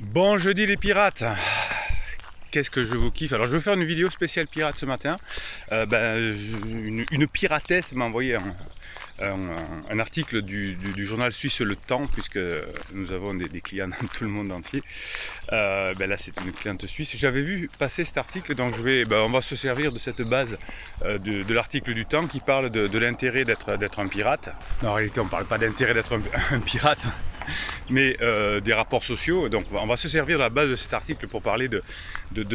Bon jeudi les pirates Qu'est-ce que je vous kiffe? Alors je vais faire une vidéo spéciale pirate ce matin. Euh, ben, une, piratesse m'a envoyé un, un, article du, journal suisse Le Temps, puisque nous avons des, clients dans tout le monde entier. Euh, ben là, c'est une cliente suisse. J'avais vu passer cet article, donc je vais, ben, on va se servir de cette base euh, de, l'article du Temps qui parle de, l'intérêt d'être un pirate. en réalité, on ne parle pas d'intérêt d'être un, pirate, mais euh, des rapports sociaux. Donc, on va se servir de la base de cet article pour parler de,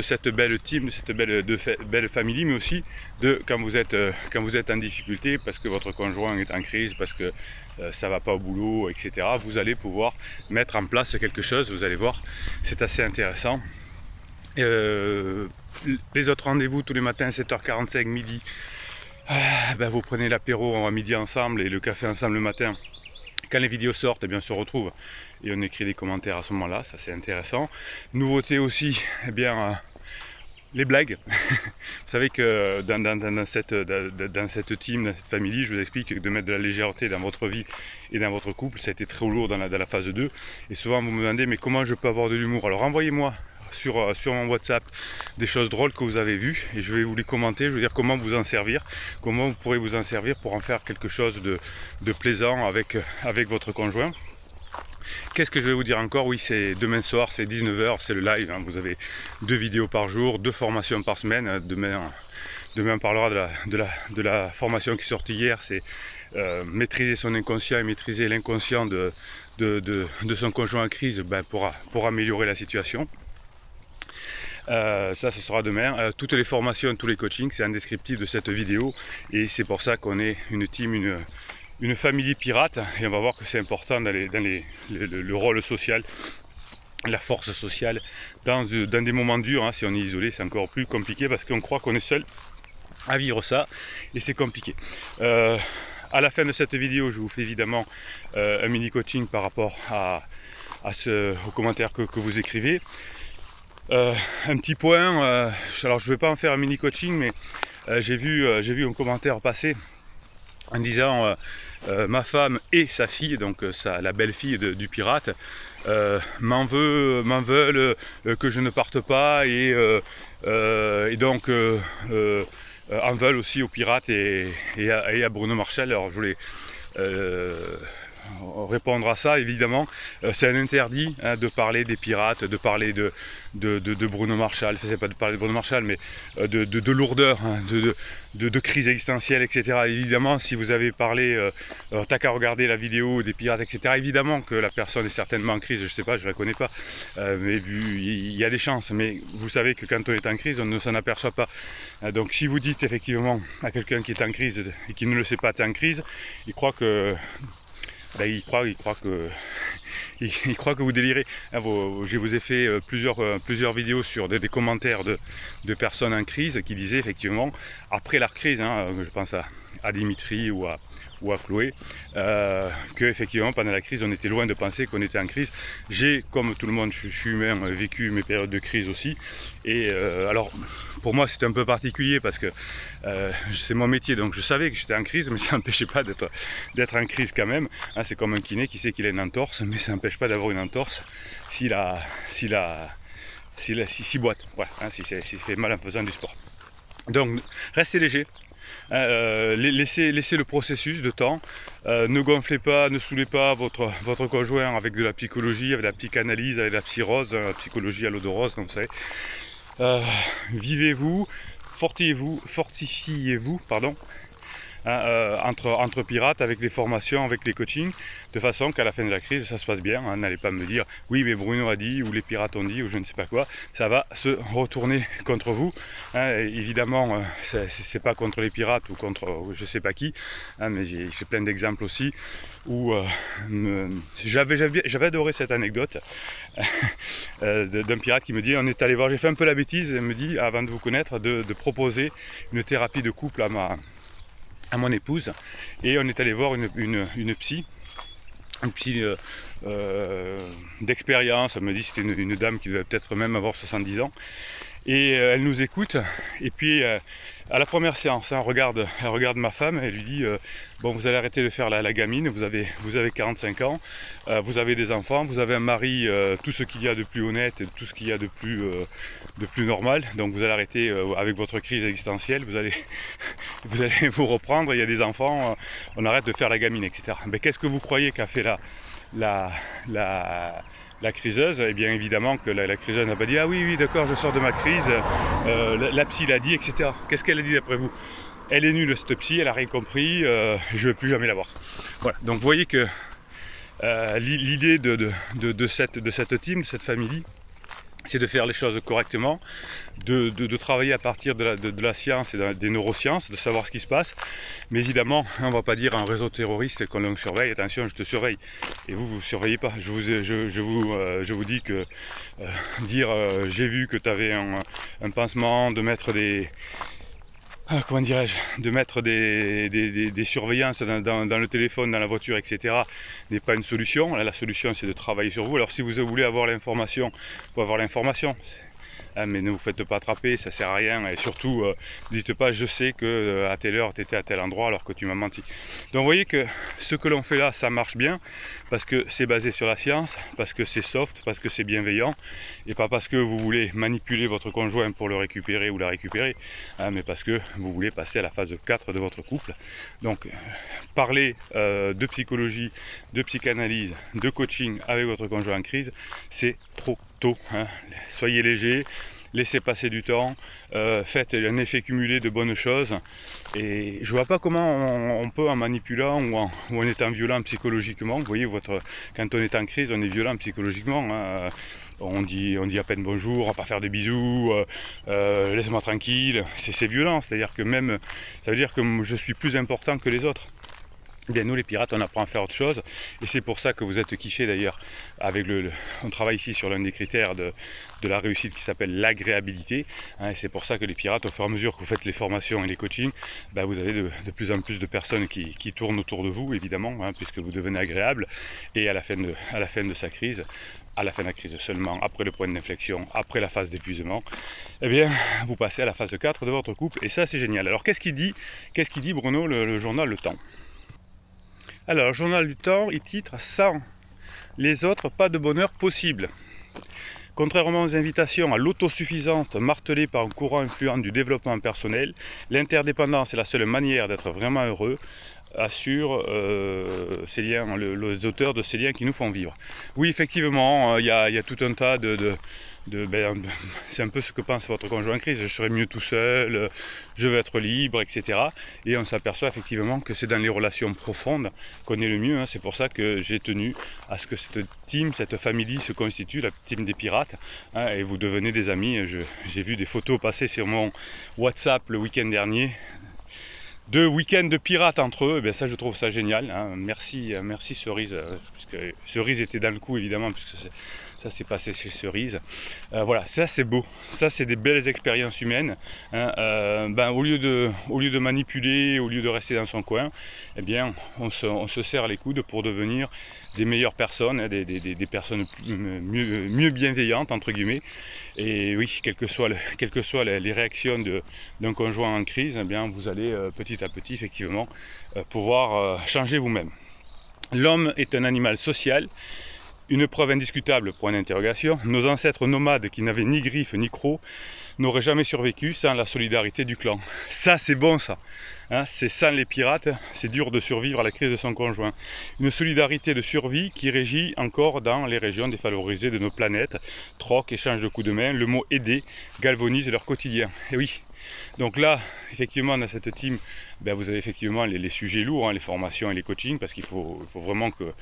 cette belle team, de cette belle, belle famille, mais aussi de quand vous êtes, quand vous êtes en difficulté parce que votre conjoint est en crise, parce que euh, ça va pas au boulot, etc. Vous allez pouvoir mettre en place quelque chose, vous allez voir, c'est assez intéressant. Euh, les autres rendez-vous tous les matins 7h45 midi ben vous prenez l'apéro à midi ensemble et le café ensemble le matin quand les vidéos sortent, eh bien, on se retrouve et on écrit des commentaires à ce moment-là, ça c'est intéressant. Nouveauté aussi, eh bien, euh, les blagues. vous savez que dans, cette, dans, cette team, dans cette famille, je vous explique que de mettre de la légèreté dans votre vie et dans votre couple, ça a été très lourd dans la, la phase 2. Et souvent vous me demandez, mais comment je peux avoir de l'humour? Alors envoyez-moi sur, euh, sur mon WhatsApp des choses drôles que vous avez vues et je vais vous les commenter, je vais dire comment vous en servir, comment vous pourrez vous en servir pour en faire quelque chose de, de plaisant avec, avec votre conjoint. Qu'est-ce que je vais vous dire encore? Oui, c'est demain soir, c'est 19h, c'est le live. Hein. Vous avez deux vidéos par jour, deux formations par semaine. Demain, demain on parlera de la, de la, formation qui est sortie hier. C'est euh, maîtriser son inconscient et maîtriser l'inconscient de, de, son conjoint en crise ben, pour améliorer la situation. Euh, ça, ce sera demain. Euh, toutes les formations, tous les coachings, c'est un descriptif de cette vidéo. Et c'est pour ça qu'on est une team, une, une famille pirate et on va voir que c'est important dans, le, rôle social la force sociale dans, des moments durs, hein. si on est isolé c'est encore plus compliqué parce qu'on croit qu'on est seul à vivre ça et c'est compliqué. Euh, à la fin de cette vidéo je vous fais évidemment euh, un mini coaching par rapport à, ce, aux commentaires que, vous écrivez. Euh, un petit point, alors je ne vais pas en faire un mini coaching mais j'ai vu, vu un commentaire passer en disant euh, euh, ma femme et sa fille, donc euh, la belle-fille du pirate, m'en veulent que je ne parte pas et, donc en veulent aussi au pirate et, à, Bruno Marshall. Alors je voulais répondre à ça, évidemment, euh, c'est un interdit hein, de parler des pirates, de parler de, de, Bruno Marshall, c'est pas de parler de Bruno Marshall, mais euh, de, lourdeur, hein, de, crise existentielle, etc. Évidemment, si vous avez parlé, euh, t'as qu'à regarder la vidéo des pirates, etc. Évidemment que la personne est certainement en crise, je sais pas, je la connais pas, mais il y a des chances. Mais vous savez que quand on est en crise, on ne s'en aperçoit pas. Donc si vous dites effectivement à quelqu'un qui est en crise et qui ne le sait pas, tu es en crise, il croit que ben, il, croit, il, croit que, il, croit que vous délirez. Ah, je vous ai fait euh, plusieurs, euh, plusieurs vidéos sur des, commentaires de, personnes en crise qui disaient effectivement, après la crise, hein, je pense à Dimitri ou à, ou à Chloé, euh, que effectivement pendant la crise on était loin de penser qu'on était en crise. J'ai, comme tout le monde, je, suis humain, vécu mes périodes de crise aussi. Et euh, alors pour moi c'était un peu particulier parce que euh, c'est mon métier, donc je savais que j'étais en crise, mais ça n'empêchait pas d'être en crise quand même. Hein, c'est comme un kiné qui sait qu'il a une entorse, mais ça n'empêche pas d'avoir une entorse s'il a, s'il a, s'il si, boite, s'il fait mal en faisant du sport. Donc restez léger, euh, laissez, le processus de temps. Euh, ne gonflez pas, ne saoulez pas votre, conjoint avec de la psychologie, avec la psychanalyse, avec la psyrose, la psychologie à l'eau comme savez. Euh, vivez-vous, fortifiez-vous, fortifiez-vous, pardon, Hein, euh, entre, pirates, avec les formations, avec les coachings, de façon qu'à la fin de la crise, ça se passe bien. Hein. N'allez pas me dire, oui, mais Bruno a dit, ou les pirates ont dit, ou je ne sais pas quoi. Ça va se retourner contre vous. Hein. évidemment, euh, c'est pas contre les pirates ou contre euh, je sais pas qui, mais j'ai plein d'exemples aussi où j'avais adoré cette anecdote d'un pirate qui me dit on est allé voir, j'ai fait un peu la bêtise et me dit avant de vous connaître de proposer une thérapie de couple à ma, mon épouse. Et on est allé voir une, une, psy. Une psy euh, euh, d'expérience, elle me dit c'était une, dame qui devait peut-être même avoir 70 ans. Et euh, elle nous écoute. Et puis à la première séance, hein, regarde, elle regarde ma femme, elle lui dit euh, Bon, vous allez arrêter de faire la, gamine, vous avez, vous avez 45 ans, euh, vous avez des enfants, vous avez un mari, euh, tout ce qu'il y a de plus honnête et tout ce qu'il y a de plus, de plus normal. Donc, vous allez arrêter avec votre crise existentielle, vous allez, vous allez vous reprendre. Il y a des enfants, on arrête de faire la gamine, etc. Mais qu'est-ce que vous croyez qu'a fait la, la, la la criseuse, et eh bien évidemment que la, criseuse n'a pas dit Ah oui, oui, d'accord, je sors de ma crise, euh, la, psy l'a dit, etc. Qu'est-ce qu'elle a dit d'après vous? Elle est nulle cette psy, elle a rien compris, euh, je ne vais plus jamais la voir. Voilà, donc vous voyez que euh, l'idée cette, de cette team, de cette famille, c'est de faire les choses correctement, de, travailler à partir de la, science et des neurosciences, de savoir ce qui se passe. Mais évidemment, on ne va pas dire à un réseau terroriste qu'on le surveille, attention, je te surveille. Et vous, vous ne surveillez pas. Je vous, je, vous, euh, je vous dis que euh, dire euh, j'ai vu que tu avais un, un, pansement, de mettre des, comment dirais-je, de mettre des, surveillances dans, le téléphone, dans la voiture, etc., n'est pas une solution. la solution, c'est de travailler sur vous. Alors, si vous voulez avoir l'information, vous avoir l'information. Ah, mais ne vous faites pas attraper, ça sert à rien. Et surtout, ne euh, dites pas je sais que euh, à telle heure tu étais à tel endroit alors que tu m'as menti. Donc vous voyez que ce que l'on fait là, ça marche bien parce que c'est basé sur la science, parce que c'est soft, parce que c'est bienveillant, et pas parce que vous voulez manipuler votre conjoint pour le récupérer ou la récupérer, hein, mais parce que vous voulez passer à la phase 4 de votre couple. Donc parler euh, de psychologie, de psychanalyse, de coaching avec votre conjoint en crise, c'est trop Hein. Soyez léger, laissez passer du temps, euh, faites un effet cumulé de bonnes choses. Et je vois pas comment on, peut en manipulant ou en, étant violent psychologiquement. Vous voyez, votre, quand on est en crise, on est violent psychologiquement. Hein. On dit, on dit à peine bonjour, on va pas faire des bisous, euh, euh, laisse-moi tranquille. C'est violent, c'est-à-dire que même, ça veut dire que je suis plus important que les autres. Bien, nous les pirates, on apprend à faire autre chose, et c'est pour ça que vous êtes kiffés d'ailleurs. Avec le, on travaille ici sur l'un des critères de, la réussite qui s'appelle l'agréabilité, hein, et c'est pour ça que les pirates, au fur et à mesure que vous faites les formations et les coachings, bah, vous avez de, plus en plus de personnes qui, tournent autour de vous, évidemment, hein, puisque vous devenez agréable, et à la fin de, à la fin de sa crise, à la fin de la crise seulement, après le point d'inflexion, après la phase d'épuisement, eh bien, vous passez à la phase 4 de votre couple, et ça c'est génial. Alors qu'est-ce qu'il dit Qu'est-ce qu'il dit Bruno, le journal Le Temps? Alors, le journal du temps, il titre Sans les autres, pas de bonheur possible. Contrairement aux invitations à l'autosuffisante martelées par un courant influent du développement personnel, l'interdépendance est la seule manière d'être vraiment heureux, assure euh, ces liens, les auteurs de ces liens qui nous font vivre. Oui, effectivement, il y, a tout un tas de ben, c'est un peu ce que pense votre conjoint crise, je serai mieux tout seul, je veux être libre, etc. Et on s'aperçoit effectivement que c'est dans les relations profondes qu'on est le mieux. Hein. C'est pour ça que j'ai tenu à ce que cette team, cette famille se constitue, la team des pirates, hein, et vous devenez des amis. J'ai vu des photos passer sur mon WhatsApp le week-end dernier deux week-ends de pirates entre eux, eh ça je trouve ça génial. Hein. Merci, merci Cerise, euh, puisque Cerise était dans le coup évidemment, puisque ça s'est passé chez Cerise. Euh, voilà, ça c'est beau. Ça c'est des belles expériences humaines. Hein. Euh, ben, au, lieu de, manipuler, au lieu de rester dans son coin, eh bien, on se, serre les coudes pour devenir des meilleures personnes, hein, des, personnes mieux, bienveillantes, entre guillemets. Et oui, quelles que soient, les, réactions d'un conjoint en crise, eh bien, vous allez euh, petit à petit, effectivement, pouvoir changer vous-même. L'homme est un animal social une preuve indiscutable, point d'interrogation, nos ancêtres nomades qui n'avaient ni griffes ni crocs n'auraient jamais survécu sans la solidarité du clan. Ça c'est bon ça, hein, c'est sans les pirates, c'est dur de survivre à la crise de son conjoint. Une solidarité de survie qui régit encore dans les régions défavorisées de nos planètes. Troc, échange de coups de main, le mot aider galvanise leur quotidien. Et oui, donc là, effectivement, dans cette team, ben, vous avez effectivement les, sujets lourds, hein, les formations et les coachings, parce qu'il faut, vraiment que,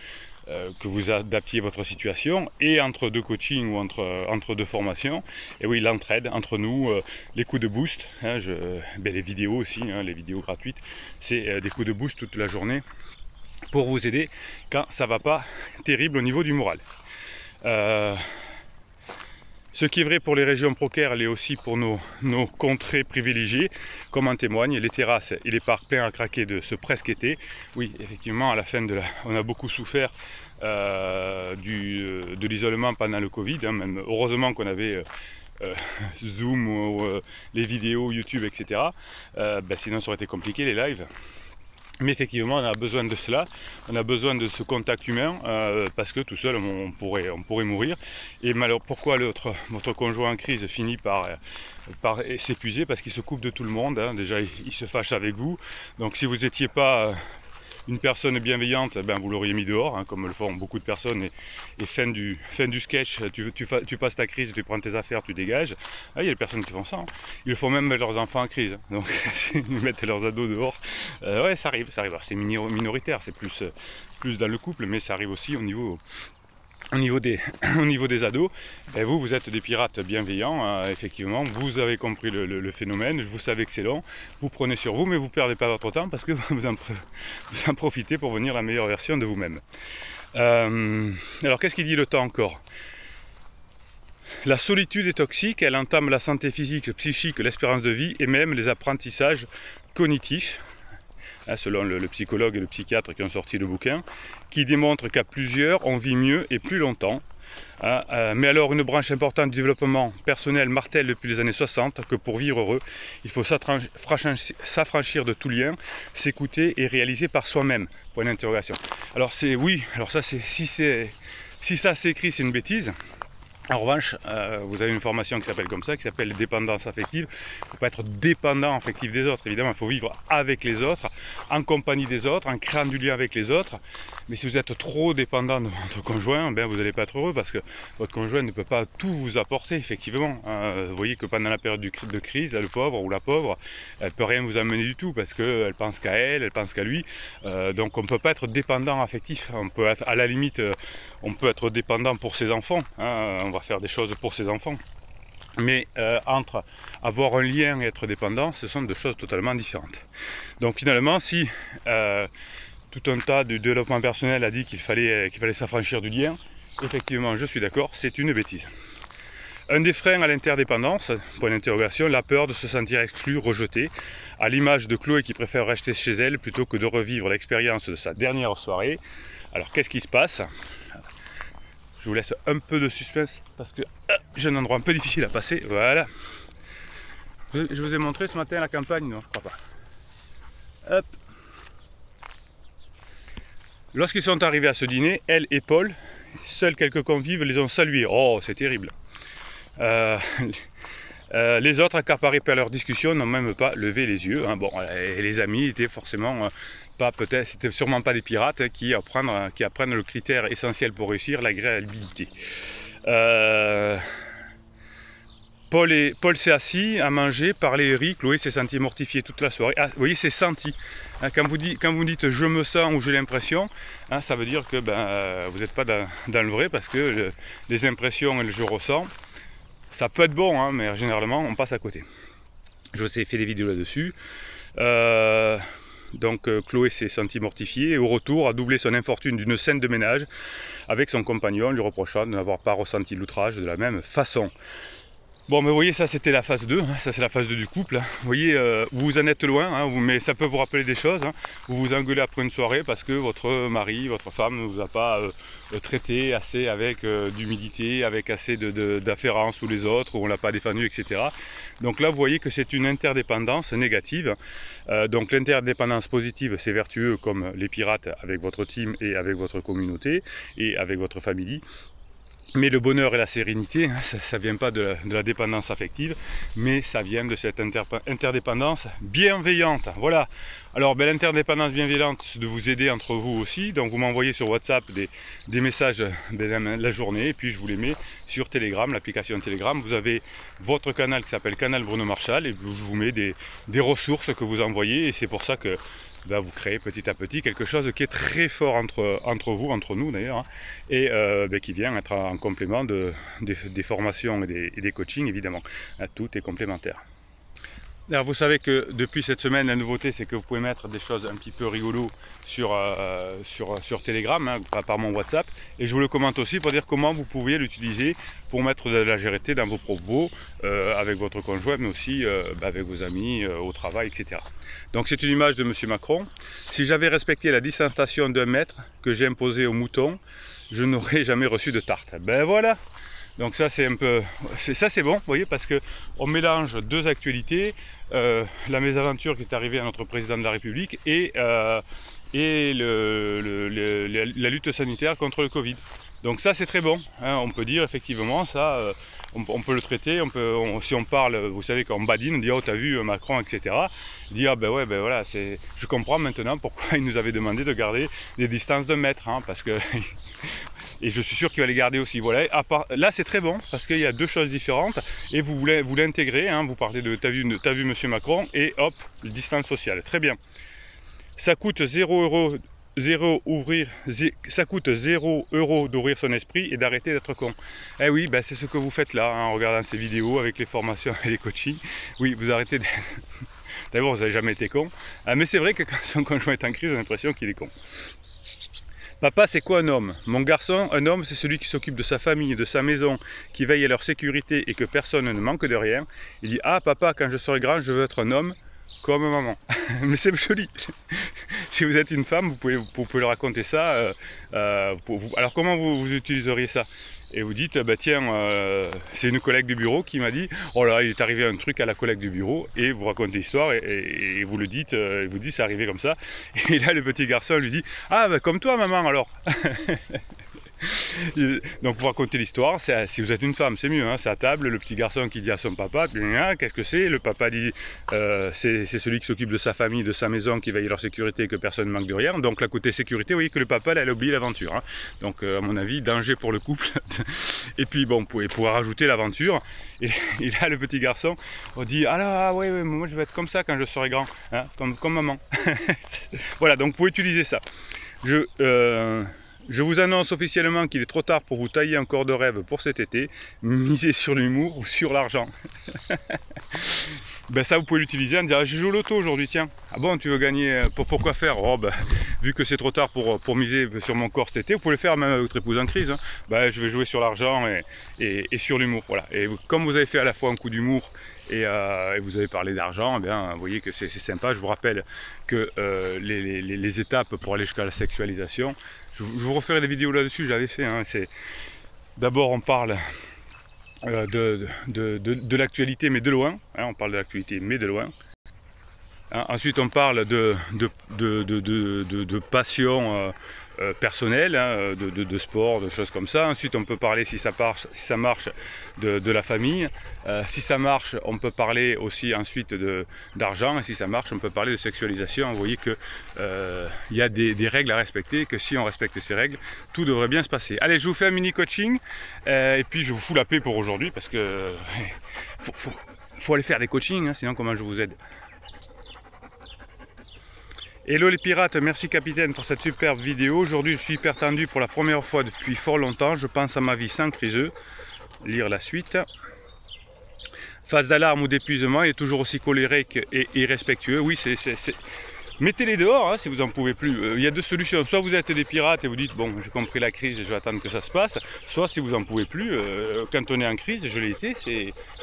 euh, que vous adaptiez votre situation. Et entre deux coachings ou entre, entre deux formations, et oui, l'entraide entre nous, euh, les coups de boost, hein, ben, les vidéos aussi, hein, les vidéos gratuites, c'est euh, des coups de boost toute la journée pour vous aider quand ça va pas terrible au niveau du moral. Ce qui est vrai pour les régions Procaire l'est aussi pour nos, contrées privilégiées, comme en témoignent les terrasses et les parcs pleins à craquer de ce presque été. Oui, effectivement, à la fin de la... On a beaucoup souffert euh, du, de l'isolement pendant le Covid, hein, même heureusement qu'on avait... Euh, Zoom les vidéos YouTube, etc. Ben, sinon ça aurait été compliqué les lives. Mais effectivement, on a besoin de cela, on a besoin de ce contact humain, euh, parce que tout seul, on pourrait, on pourrait mourir. Et malheureusement, pourquoi votre conjoint en crise finit par, s'épuiser? Parce qu'il se coupe de tout le monde. Hein. Déjà, il, se fâche avec vous. Donc si vous n'étiez pas une personne bienveillante, ben, vous l'auriez mis dehors, hein, comme le font beaucoup de personnes, et, fin, du, sketch, tu, passes ta crise, tu prends tes affaires, tu dégages. Ah, il y a des personnes qui font ça. Hein. Ils font même leurs enfants en crise. Donc, ils mettent leurs ados dehors. Euh, ouais, ça arrive, ça arrive. C'est minoritaire, c'est plus, plus dans le couple, mais ça arrive aussi au niveau au niveau des, au niveau des ados, ben vous, vous êtes des pirates bienveillants, hein, effectivement, vous avez compris le, phénomène, vous savez que c'est long, vous prenez sur vous, mais vous ne perdez pas votre temps parce que vous en, en profitez pour venir la meilleure version de vous-même. Euh, alors qu'est-ce qu'il dit le temps encore? La solitude est toxique, elle entame la santé physique, psychique, l'espérance de vie et même les apprentissages cognitifs. Hein, selon le, psychologue et le psychiatre qui ont sorti le bouquin, qui démontre qu'à plusieurs, on vit mieux et plus longtemps. Hein, euh, mais alors une branche importante du développement personnel martèle depuis les années 60 que pour vivre heureux, il faut s'affranchir de tout lien, s'écouter et réaliser par soi-même. Point d'interrogation. Alors c'est oui, alors ça c'est si c'est si ça s'écrit c'est une bêtise. En revanche, euh, vous avez une formation qui s'appelle comme ça, qui s'appelle dépendance affective. Il ne faut pas être dépendant affectif des autres, évidemment, il faut vivre avec les autres, en compagnie des autres, en créant du lien avec les autres. Mais si vous êtes trop dépendant de votre conjoint, ben vous n'allez pas être heureux parce que votre conjoint ne peut pas tout vous apporter, effectivement. Euh, vous voyez que pendant la période de crise, le pauvre ou la pauvre, elle ne peut rien vous amener du tout parce qu'elle pense qu'à elle, elle pense qu'à lui. Euh, donc on ne peut pas être dépendant affectif. On peut à la limite, on peut être dépendant pour ses enfants. Hein, on va faire des choses pour ses enfants. Mais euh, entre avoir un lien et être dépendant, ce sont deux choses totalement différentes. Donc finalement, si euh, tout un tas de développement personnel a dit qu'il fallait, qu'il fallait s'affranchir du lien, effectivement, je suis d'accord, c'est une bêtise. Un des freins à l'interdépendance, point d'interrogation, la peur de se sentir exclu, rejeté, à l'image de Chloé qui préfère rester chez elle plutôt que de revivre l'expérience de sa dernière soirée. Alors qu'est-ce qui se passe? Je vous laisse un peu de suspense parce que euh, j'ai un endroit un peu difficile à passer. Voilà. Je vous ai montré ce matin la campagne, non, je crois pas. Hop. Lorsqu'ils sont arrivés à ce dîner, elle et Paul, seuls quelques convives les ont salués. Oh, c'est terrible. Euh, euh, les autres, accaparés par leur discussion, n'ont même pas levé les yeux. Hein. Et les amis étaient forcément peut-être, c'était sûrement pas des pirates qui apprennent, le critère essentiel pour réussir, l'agréabilité. Euh, Paul, Paul s'est assis à manger, parler rit. Chloé s'est senti mortifiée toute la soirée. Ah, vous voyez, c'est senti. Hein, quand, vous dites, je me sens ou j'ai l'impression, hein, ça veut dire que ben, euh, vous n'êtes pas dans, le vrai parce que les impressions et le je ressens, ça peut être bon, hein, mais généralement on passe à côté. Je vous ai fait des vidéos là-dessus. Euh, donc euh, Chloé s'est sentie mortifiée et au retour a doublé son infortune d'une scène de ménage avec son compagnon lui reprochant de n'avoir pas ressenti l'outrage de la même façon. Bon, mais vous voyez, ça c'était la phase 2, hein. ça c'est la phase 2 du couple. Hein. Vous voyez, euh, vous en êtes loin, hein, mais ça peut vous rappeler des choses. Vous vous engueulez après une soirée parce que votre mari, votre femme ne vous a pas euh, traité assez avec euh, d'humilité, avec assez d'afférence ou les autres, ou on ne l'a pas défendu, etc. Donc là, vous voyez que c'est une interdépendance négative. donc l'interdépendance positive, c'est vertueux comme les pirates avec votre team et avec votre communauté et avec votre famille. Mais le bonheur et la sérénité, hein, ça ne vient pas de la, dépendance affective, mais ça vient de cette interdépendance bienveillante. Voilà. Alors, ben, l'interdépendance bienveillante, c'est de vous aider entre vous aussi. Donc, vous m'envoyez sur WhatsApp des, messages ben, la journée, et puis je vous les mets sur Telegram, l'application Telegram. Vous avez votre canal qui s'appelle Canal Bruno Marshall, et je vous mets des ressources que vous envoyez, et c'est pour ça que va vous créer petit à petit quelque chose qui est très fort entre, entre vous, entre nous d'ailleurs, hein, et euh, ben, qui vient être en complément de, des, formations et des, et des coachings évidemment. Tout est complémentaire. Alors vous savez que depuis cette semaine, la nouveauté c'est que vous pouvez mettre des choses un petit peu rigolo sur, euh, sur, sur Telegram, hein, par mon WhatsApp. Et je vous le commente aussi pour dire comment vous pouvez l'utiliser pour mettre de la gérité dans vos propos euh, avec votre conjoint, mais aussi euh, bah, avec vos amis, au travail, etc. Donc c'est une image de M. Macron. Si j'avais respecté la distanciation d'un mètre que j'ai imposée aux moutons, je n'aurais jamais reçu de tarte. Ben voilà Donc ça c'est un peu, ça c'est bon, vous voyez, parce que on mélange deux actualités, euh, la mésaventure qui est arrivée à notre président de la République et, euh, et la lutte sanitaire contre le Covid. Donc ça c'est très bon, hein. on peut dire effectivement ça, euh, on, peut le traiter, on peut, si on parle, vous savez qu'on badine, on dit oh t'as vu Macron etc. Dire ah ben ouais ben voilà, je comprends maintenant pourquoi il nous avait demandé de garder des distances de mètres, hein, parce que et je suis sûr qu'il va les garder aussi. Voilà, là c'est très bon parce qu'il y a deux choses différentes et vous voulez vous l'intégrer, hein, vous parlez de t'as vu, as vu Monsieur Macron et hop, distance sociale, très bien. Ça coûte 0 euros 0 ouvrir, ça coûte 0 euros d'ouvrir son esprit et d'arrêter d'être con. Eh oui, ben c'est ce que vous faites là hein, en regardant ces vidéos avec les formations et les coachings. Oui, vous arrêtez. D'abord, vous n'avez jamais été con. Ah, mais c'est vrai que quand son conjoint est en crise, l'impression qu'il est con. Papa, c'est quoi un homme? Mon garçon, un homme, c'est celui qui s'occupe de sa famille, de sa maison, qui veille à leur sécurité et que personne ne manque de rien. Il dit Ah, papa, quand je serai grand, je veux être un homme comme maman. Mais c'est joli. si vous êtes une femme, vous pouvez, vous raconter ça. Euh, euh, alors, comment vous utiliseriez ça? Et vous dites, bah tiens, euh, c'est une collègue du bureau qui m'a dit, oh là, il est arrivé un truc à la collègue du bureau, et vous racontez l'histoire, et, vous le dites, euh, vous dites, c'est arrivé comme ça. Et là, le petit garçon lui dit, ah, bah, comme toi, maman, alors. Donc vous racontez l'histoire, si vous êtes une femme, c'est mieux, hein, c'est à table, le petit garçon qui dit à son papa, qu'est-ce que c'est? Le papa dit, euh, c'est celui qui s'occupe de sa famille, de sa maison, qui veille leur sécurité et que personne ne manque de rien. Donc la côté sécurité, vous voyez que le papa, a oublié l'aventure. Hein. Donc euh, à mon avis, danger pour le couple. et puis bon, pouvez pouvoir rajouter l'aventure. Et, là, le petit garçon, on dit, ah là, ouais, moi je vais être comme ça quand je serai grand, hein, comme, maman. voilà, donc pouvez utiliser ça. Je... Euh, je vous annonce officiellement qu'il est trop tard pour vous tailler un corps de rêve pour cet été. Misez sur l'humour ou sur l'argent. ben ça, vous pouvez l'utiliser en disant ah, « Je joue l'auto aujourd'hui, tiens. Ah bon, tu veux gagner euh, pour, Pourquoi faire Oh, vu que c'est trop tard pour, pour miser sur mon corps cet été, vous pouvez le faire même avec votre épouse en crise. Hein. Ben, je vais jouer sur l'argent et, et, sur l'humour. Voilà. Et comme vous avez fait à la fois un coup d'humour et, euh, vous avez parlé d'argent, eh vous voyez que c'est sympa. Je vous rappelle que euh, les, étapes pour aller jusqu'à la sexualisation, je, vous referai des vidéos là-dessus, j'avais fait. Hein, D'abord, on parle euh, de, de, l'actualité, mais de loin. Hein, on parle de l'actualité, mais de loin. Hein, ensuite, on parle de, de, passion euh, euh, personnelle, hein, de, sport, de choses comme ça. Ensuite, on peut parler, si ça, marche, de, la famille. Euh, si ça marche, on peut parler aussi ensuite d'argent. Et si ça marche, on peut parler de sexualisation. Vous voyez qu'il y a des, règles à respecter, que si on respecte ces règles, tout devrait bien se passer. Allez, je vous fais un mini coaching. et puis, je vous fous la paix pour aujourd'hui, parce que faut, faut, aller faire des coachings, sinon comment je vous aide? Hello les pirates, merci capitaine pour cette superbe vidéo. Aujourd'hui je suis hyper tendu pour la première fois depuis fort longtemps. Je pense à ma vie sans criseux. Lire la suite. Phase d'alarme ou d'épuisement, il est toujours aussi colérique et irrespectueux. Oui, c'est Mettez-les dehors hein, si vous n'en pouvez plus. Euh, il y a deux solutions. Soit vous êtes des pirates et vous dites bon j'ai compris la crise et je vais attendre que ça se passe. Soit si vous n'en pouvez plus, euh, quand on est en crise, je l'ai été,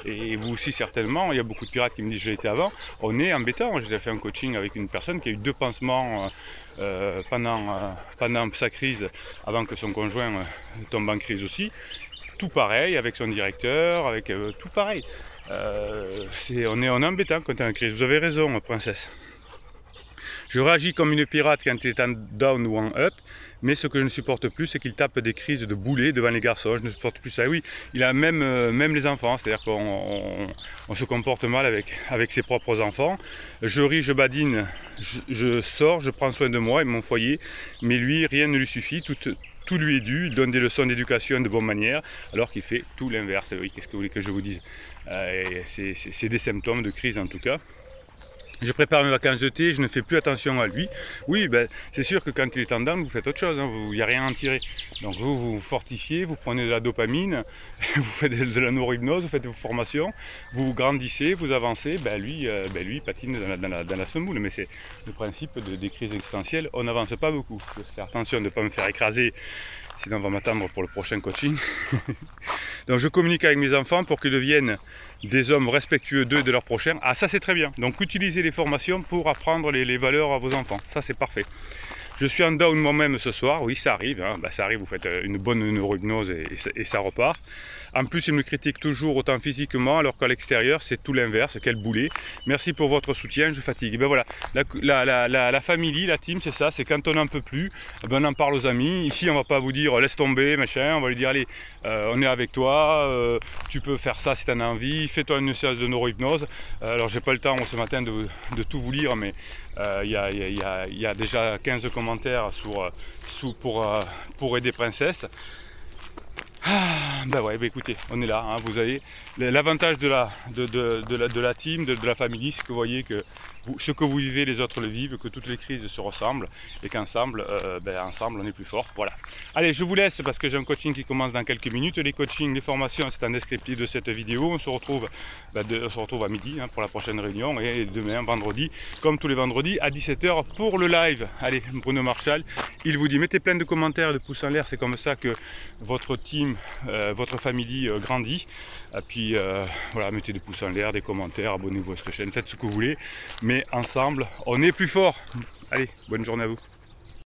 et vous aussi certainement, il y a beaucoup de pirates qui me disent je l'ai été avant, on est embêtant. J'ai fait un coaching avec une personne qui a eu deux pansements euh, pendant, pendant sa crise avant que son conjoint tombe en crise aussi. Tout pareil avec son directeur, avec tout pareil. on est en embêtant quand on est en crise. Vous avez raison, princesse. Je réagis comme une pirate quand il est en down ou en up, mais ce que je ne supporte plus, c'est qu'il tape des crises de boulet devant les garçons. Je ne supporte plus ça. oui, il a même, euh, même les enfants, c'est-à-dire qu'on se comporte mal avec, avec ses propres enfants. Je ris, je badine, je, sors, je prends soin de moi et mon foyer, mais lui, rien ne lui suffit. Tout, tout lui est dû, il donne des leçons d'éducation de bonne manière, alors qu'il fait tout l'inverse. Oui, qu'est-ce que vous voulez que je vous dise? Euh, C'est des symptômes de crise en tout cas. Je prépare mes vacances de thé, je ne fais plus attention à lui. Oui, ben, c'est sûr que quand il est en dents, vous faites autre chose, hein, il n'y a rien à en tirer. Donc vous vous fortifiez, vous prenez de la dopamine, vous faites de la neurohypnose, vous faites vos formations, vous grandissez, vous avancez, ben lui, euh, ben patine dans la, semoule. Mais c'est le principe des crises existentielles, on n'avance pas beaucoup. Je faire attention de ne pas me faire écraser sinon on va m'attendre pour le prochain coaching. Donc je communique avec mes enfants pour qu'ils deviennent des hommes respectueux d'eux de leurs prochains. Ah ça c'est très bien. Donc utilisez les formations pour apprendre les, valeurs à vos enfants. Ça c'est parfait. Je suis en down moi-même ce soir, oui ça arrive, hein. bah, ça arrive, vous faites euh, une bonne neurohypnose et, ça repart. En plus, ils me critiquent toujours autant physiquement, alors qu'à l'extérieur, c'est tout l'inverse. Quel boulet. Merci pour votre soutien, je fatigue. Et ben voilà, la, famille, la team, c'est ça, c'est quand on n'en peut plus, eh ben on en parle aux amis. Ici, on va pas vous dire laisse tomber, machin, on va lui dire allez, euh, on est avec toi, euh, tu peux faire ça si tu en as envie, fais-toi une séance de neurohypnose. Alors, j'ai pas le temps ce matin de tout vous lire, mais il y, a déjà 15 commentaires sous, pour, pour aider Princesse. Ah, ben ouais, bah écoutez, on est là, hein, vous avez l'avantage de la, de, de, la, team, de, la famille, c'est que vous voyez que ce que vous vivez, les autres le vivent, que toutes les crises se ressemblent et qu'ensemble, euh, ben, ensemble, on est plus fort. Voilà. Allez, je vous laisse parce que j'ai un coaching qui commence dans quelques minutes. Les coachings, les formations, c'est en descriptif de cette vidéo. On se retrouve, ben, on se retrouve à midi hein, pour la prochaine réunion et demain, vendredi, comme tous les vendredis, à 17h pour le live. Allez, Bruno Marshall, il vous dit, mettez plein de commentaires, de pouces en l'air, c'est comme ça que votre team, euh, votre famille euh, grandit. Et puis, voilà, mettez des pouces en l'air, des commentaires, abonnez-vous à cette chaîne, faites ce que vous voulez. Mais ensemble, on est plus fort. Allez, bonne journée à vous.